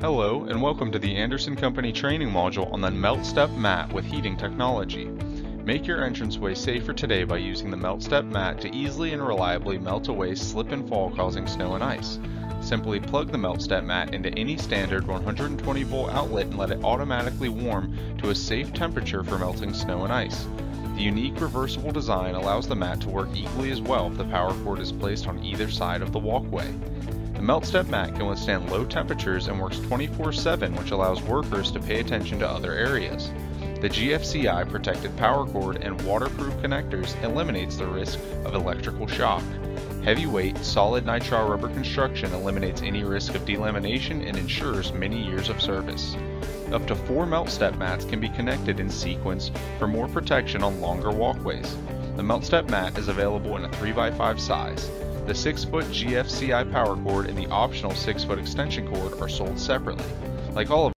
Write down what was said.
Hello and welcome to the Andersen Company training module on the Melt Step mat with heating technology. Make your entranceway safer today by using the Melt Step mat to easily and reliably melt away slip and fall causing snow and ice. Simply plug the Melt Step mat into any standard 120 volt outlet and let it automatically warm to a safe temperature for melting snow and ice. The unique reversible design allows the mat to work equally as well if the power cord is placed on either side of the walkway. The MeltStep mat can withstand low temperatures and works 24-7 which allows workers to pay attention to other areas. The GFCI protected power cord and waterproof connectors eliminates the risk of electrical shock. Heavyweight, solid nitrile rubber construction eliminates any risk of delamination and ensures many years of service. Up to four melt step mats can be connected in sequence for more protection on longer walkways. The melt step mat is available in a 3x5 size. The 6 foot GFCI power cord and the optional 6 foot extension cord are sold separately. Like all of